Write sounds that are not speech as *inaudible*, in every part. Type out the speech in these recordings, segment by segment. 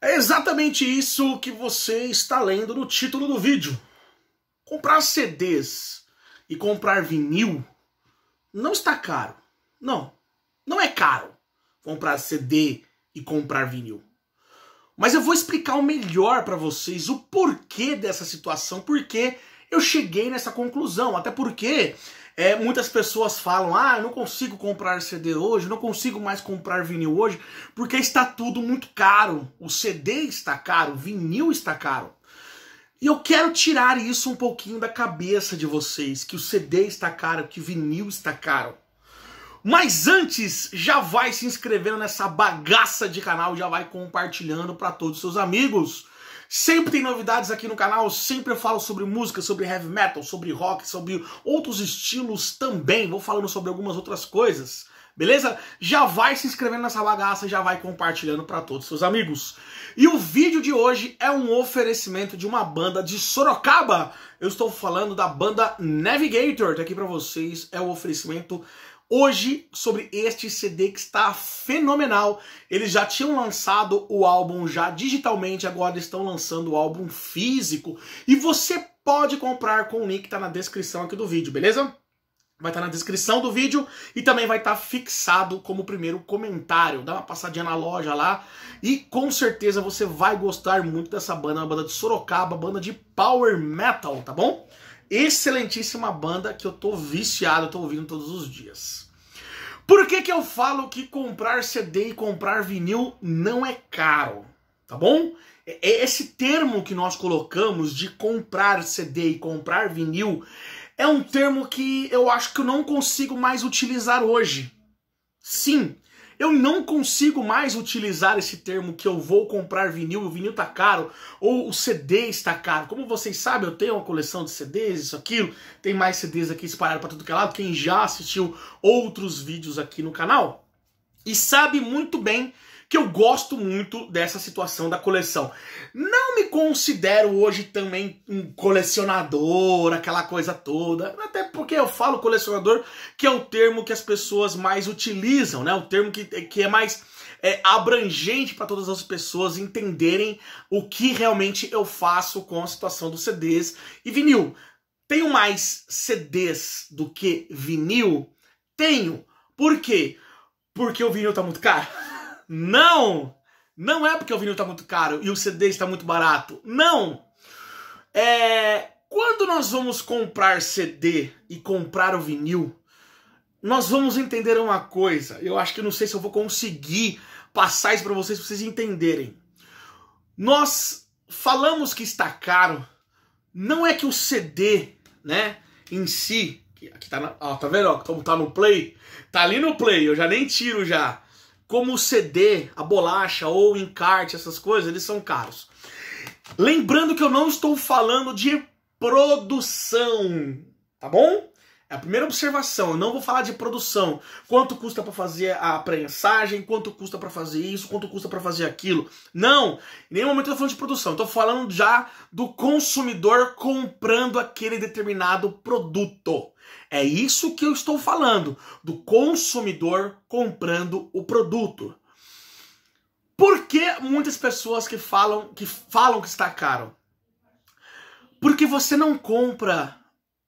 É exatamente isso que você está lendo no título do vídeo. Comprar CDs e comprar vinil não está caro. Não, não é caro comprar CD e comprar vinil. Mas eu vou explicar o melhor para vocês o porquê dessa situação, porque eu cheguei nessa conclusão, até porque é, muitas pessoas falam: ah, eu não consigo comprar CD hoje, não consigo mais comprar vinil hoje, porque está tudo muito caro. O CD está caro, o vinil está caro. E eu quero tirar isso um pouquinho da cabeça de vocês: que o CD está caro, que o vinil está caro. Mas antes, já vai se inscrevendo nessa bagaça de canal, já vai compartilhando para todos os seus amigos. Sempre tem novidades aqui no canal, sempre eu falo sobre música, sobre heavy metal, sobre rock, sobre outros estilos também. Vou falando sobre algumas outras coisas. Beleza? Já vai se inscrevendo nessa bagaça, já vai compartilhando para todos os seus amigos. E o vídeo de hoje é um oferecimento de uma banda de Sorocaba. Eu estou falando da banda Navigator, tá aqui para vocês. É o oferecimento hoje sobre este CD que está fenomenal. Eles já tinham lançado o álbum já digitalmente, agora estão lançando o álbum físico e você pode comprar com o link que está na descrição aqui do vídeo, beleza? Vai estar tá na descrição do vídeo e também vai estar tá fixado como primeiro comentário. Dá uma passadinha na loja lá e com certeza você vai gostar muito dessa banda, uma banda de Sorocaba, banda de power metal, tá bom? Excelentíssima banda que eu tô viciado, tô ouvindo todos os dias. Por que que eu falo que comprar CD e comprar vinil não é caro? Tá bom? É esse termo que nós colocamos de comprar CD e comprar vinil é um termo que eu acho que eu não consigo mais utilizar hoje. Sim, eu não consigo mais utilizar esse termo que eu vou comprar vinil, o vinil tá caro, ou o CD está caro. Como vocês sabem, eu tenho uma coleção de CDs, isso, aquilo, tem mais CDs aqui espalhados para tudo que é lado, quem já assistiu outros vídeos aqui no canal, e sabe muito bem que eu gosto muito dessa situação da coleção. Não me considero hoje também um colecionador, aquela coisa toda, até porque eu falo colecionador, que é o termo que as pessoas mais utilizam, né? O termo que, que é mais é, abrangente para todas as pessoas entenderem o que realmente eu faço com a situação dos CDs e vinil. Tenho mais CDs do que vinil? Tenho. Por quê? Porque o vinil tá muito caro. Não! Não é porque o vinil está muito caro e o CD está muito barato. Não! É, quando nós vamos comprar CD e comprar o vinil, nós vamos entender uma coisa. Eu acho que não sei se eu vou conseguir passar isso para vocês, para vocês entenderem. Nós falamos que está caro, não é que o CD, né, em si, aqui tá, na, ó, tá vendo, ó, tá no play, tá ali no play, eu já nem tiro já como o CD, a bolacha ou o encarte, essas coisas, eles são caros. Lembrando que eu não estou falando de produção, tá bom? É a primeira observação, eu não vou falar de produção. Quanto custa para fazer a prensagem, quanto custa para fazer isso, quanto custa para fazer aquilo. Não, em nenhum momento eu tô falando de produção. Eu tô falando já do consumidor comprando aquele determinado produto. É isso que eu estou falando, do consumidor comprando o produto. Por que muitas pessoas que falam que falam que está caro? Porque você não compra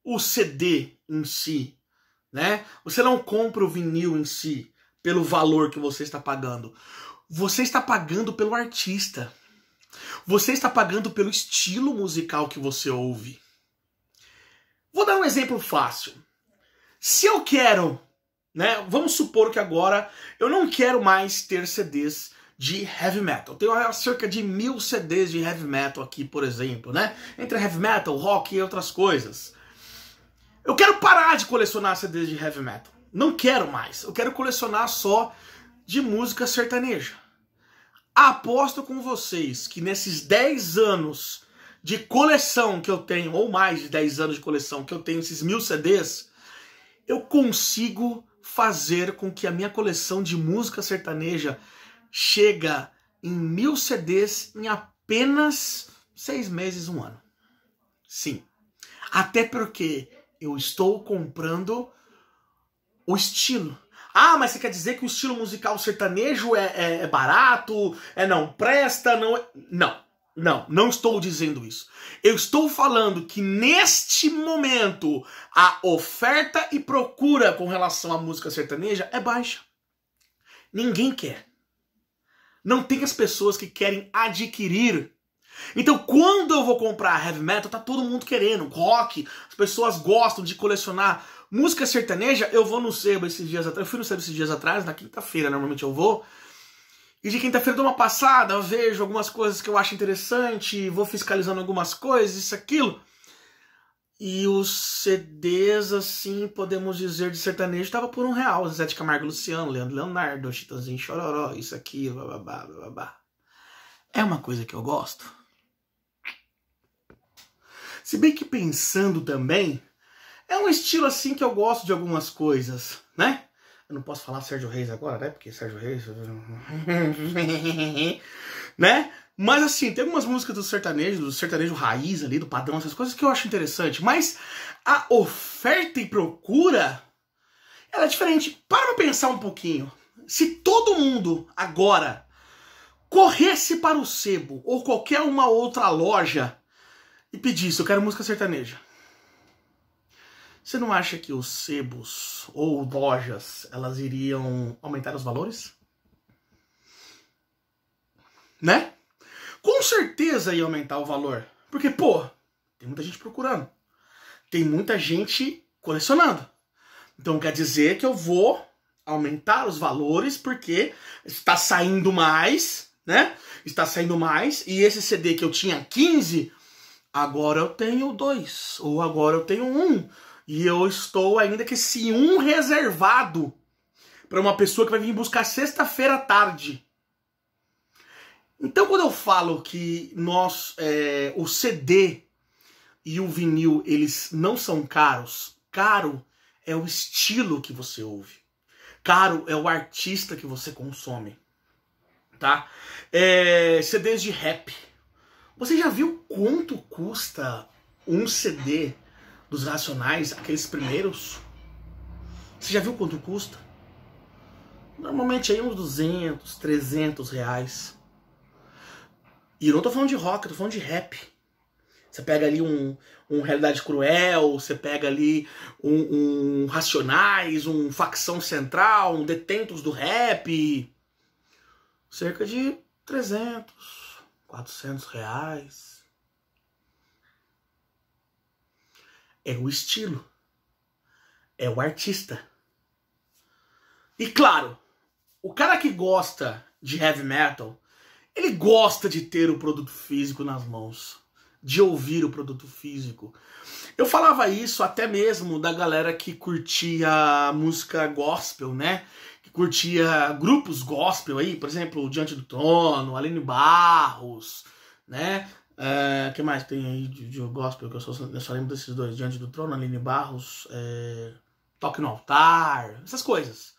o CD em si, né? Você não compra o vinil em si pelo valor que você está pagando. Você está pagando pelo artista. Você está pagando pelo estilo musical que você ouve. Vou dar um exemplo fácil. Se eu quero, né? Vamos supor que agora eu não quero mais ter CDs de heavy metal. Tenho cerca de mil CDs de heavy metal aqui, por exemplo, né? Entre heavy metal, rock e outras coisas. Eu quero parar de colecionar CDs de heavy metal. Não quero mais. Eu quero colecionar só de música sertaneja. Aposto com vocês que nesses 10 anos de coleção que eu tenho, ou mais de 10 anos de coleção que eu tenho, esses mil CDs, eu consigo fazer com que a minha coleção de música sertaneja chega em mil CDs em apenas seis meses, um ano. Sim. Até porque eu estou comprando o estilo. Ah, mas você quer dizer que o estilo musical sertanejo é, é, é barato, é não presta, não é... Não, não, não estou dizendo isso. Eu estou falando que neste momento a oferta e procura com relação à música sertaneja é baixa. Ninguém quer. Não tem as pessoas que querem adquirir. Então, quando eu vou comprar heavy metal, tá todo mundo querendo. Rock, as pessoas gostam de colecionar. Música sertaneja, eu vou no sebo esses dias atrás. Eu fui no sebo esses dias atrás, na quinta-feira, normalmente eu vou. E de quinta-feira dou uma passada, eu vejo algumas coisas que eu acho interessante, vou fiscalizando algumas coisas, isso, aquilo. E os CDs, assim, podemos dizer, de sertanejo, tava por um real. Zé de Camargo Luciano, Leandro Leonardo, Chitãozinho Chororó, isso aqui, bababá, babá. É uma coisa que eu gosto. Se bem que pensando também, é um estilo assim que eu gosto de algumas coisas, né? Eu não posso falar Sérgio Reis agora, né? Porque Sérgio Reis. *laughs* né? Mas assim, tem algumas músicas do sertanejo, do sertanejo raiz ali, do padrão, essas coisas que eu acho interessante. Mas a oferta e procura, ela é diferente. Para pensar um pouquinho. Se todo mundo agora corresse para o sebo ou qualquer uma outra loja e pedisse, eu quero música sertaneja. Você não acha que os sebos ou lojas elas iriam aumentar os valores? Né? Com certeza ia aumentar o valor. Porque, pô, tem muita gente procurando. Tem muita gente colecionando. Então quer dizer que eu vou aumentar os valores porque está saindo mais, né? Está saindo mais. E esse CD que eu tinha 15, agora eu tenho dois. Ou agora eu tenho um. E eu estou ainda que esse um reservado para uma pessoa que vai vir buscar sexta-feira à tarde. Então, quando eu falo que nós, é, o CD e o vinil, eles não são caros, caro é o estilo que você ouve. Caro é o artista que você consome, tá? É, CDs de rap. Você já viu quanto custa um CD dos Racionais, aqueles primeiros, você já viu quanto custa? Normalmente aí uns 200, 300 reais. E eu não tô falando de rock, eu tô falando de rap. Você pega ali um, um Realidade Cruel, você pega ali um, um Racionais, um Facção Central, um Detentos do Rap. Cerca de 300, 400 reais. é o estilo, é o artista. E claro, o cara que gosta de heavy metal, ele gosta de ter o produto físico nas mãos, de ouvir o produto físico. Eu falava isso até mesmo da galera que curtia música gospel, né? Que curtia grupos gospel aí, por exemplo, Diante do Trono, Aline Barros, né? O é, que mais tem aí de, de gospel? Que eu só, eu só lembro desses dois: Diante do Trono, Aline Barros, é, Toque no Altar, essas coisas.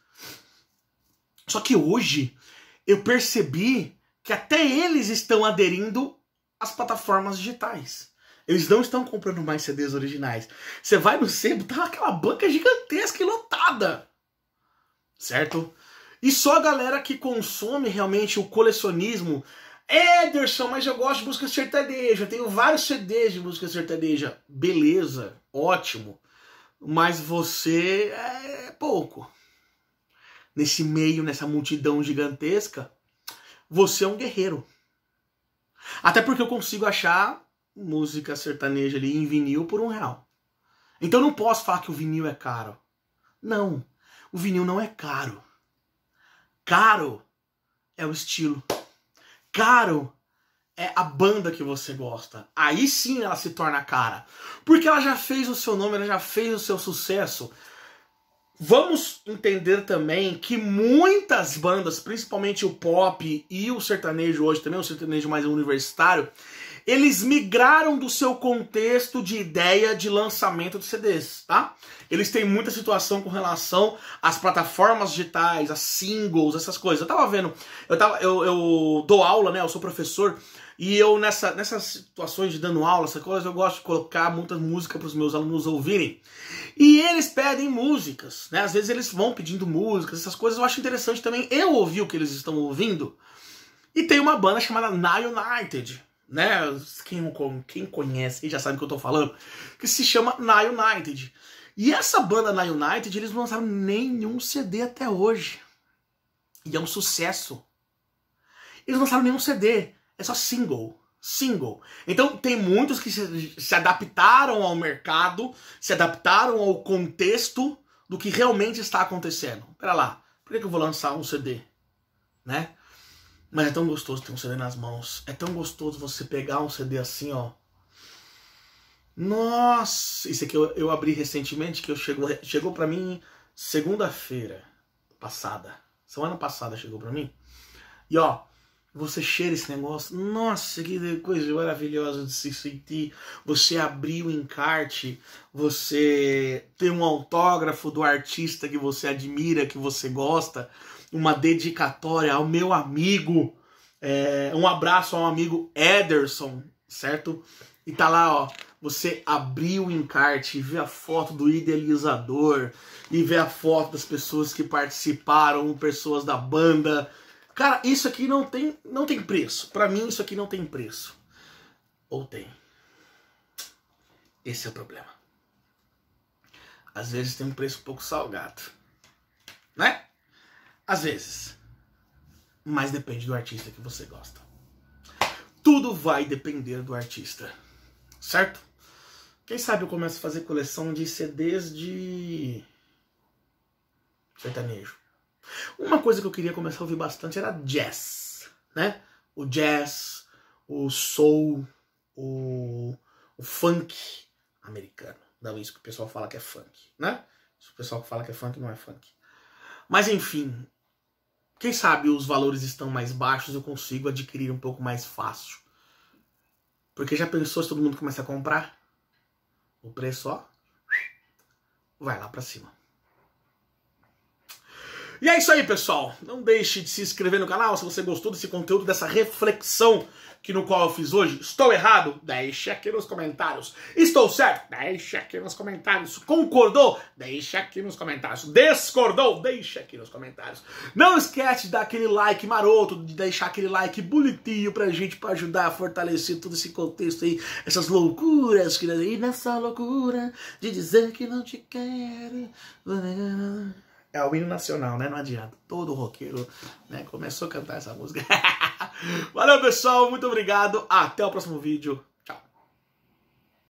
Só que hoje eu percebi que até eles estão aderindo às plataformas digitais. Eles não estão comprando mais CDs originais. Você vai no sebo, tá aquela banca gigantesca e lotada. Certo? E só a galera que consome realmente o colecionismo Ederson, mas eu gosto de música sertaneja. Tenho vários CDs de música sertaneja. Beleza, ótimo. Mas você é pouco. Nesse meio, nessa multidão gigantesca, você é um guerreiro. Até porque eu consigo achar música sertaneja ali em vinil por um real. Então não posso falar que o vinil é caro. Não, o vinil não é caro. Caro é o estilo caro é a banda que você gosta. Aí sim ela se torna cara. Porque ela já fez o seu nome, ela já fez o seu sucesso. Vamos entender também que muitas bandas, principalmente o pop e o sertanejo hoje também, o sertanejo mais universitário, eles migraram do seu contexto de ideia de lançamento de CDs, tá? Eles têm muita situação com relação às plataformas digitais, a singles, essas coisas. Eu tava vendo, eu, tava, eu, eu dou aula, né? Eu sou professor E eu, nessa, nessas situações de dando aula, essa coisa, eu gosto de colocar muita música para os meus alunos ouvirem. E eles pedem músicas, né? Às vezes eles vão pedindo músicas, essas coisas eu acho interessante também eu ouvir o que eles estão ouvindo. E tem uma banda chamada Nile United, né? Quem, quem conhece já sabe o que eu tô falando, que se chama Nile United. E essa banda Nile United, eles não lançaram nenhum CD até hoje. E é um sucesso. Eles não lançaram nenhum CD é só single. Single. Então tem muitos que se, se adaptaram ao mercado, se adaptaram ao contexto do que realmente está acontecendo. Pera lá, por que, que eu vou lançar um CD? Né? Mas é tão gostoso ter um CD nas mãos. É tão gostoso você pegar um CD assim, ó. Nossa! Isso aqui eu, eu abri recentemente, que eu chegou, chegou para mim segunda-feira passada. Semana passada chegou para mim. E ó, você cheira esse negócio, nossa, que coisa maravilhosa de se sentir. Você abrir o encarte, você ter um autógrafo do artista que você admira, que você gosta, uma dedicatória ao meu amigo, é, um abraço ao amigo Ederson, certo? E tá lá, ó, você abrir o encarte e ver a foto do idealizador e ver a foto das pessoas que participaram, pessoas da banda Cara, isso aqui não tem, não tem preço. Para mim, isso aqui não tem preço. Ou tem. Esse é o problema. Às vezes tem um preço um pouco salgado. Né? Às vezes. Mas depende do artista que você gosta. Tudo vai depender do artista. Certo? Quem sabe eu começo a fazer coleção de CDs de sertanejo. Uma coisa que eu queria começar a ouvir bastante era jazz, né? O jazz, o soul, o, o funk americano. Não isso que o pessoal fala que é funk, né? O pessoal que fala que é funk não é funk. Mas enfim, quem sabe os valores estão mais baixos, eu consigo adquirir um pouco mais fácil. Porque já pensou se todo mundo começa a comprar? O preço, ó, vai lá para cima. E é isso aí, pessoal. Não deixe de se inscrever no canal se você gostou desse conteúdo, dessa reflexão que no qual eu fiz hoje. Estou errado? Deixe aqui nos comentários. Estou certo? Deixe aqui nos comentários. Concordou? Deixe aqui nos comentários. Discordou? Deixe aqui nos comentários. Não esquece de dar aquele like maroto, de deixar aquele like bonitinho pra gente, pra ajudar a fortalecer todo esse contexto aí, essas loucuras que e nessa loucura de dizer que não te quero. É o hino nacional, né? Não adianta. Todo roqueiro né, começou a cantar essa música. *laughs* Valeu, pessoal. Muito obrigado. Até o próximo vídeo.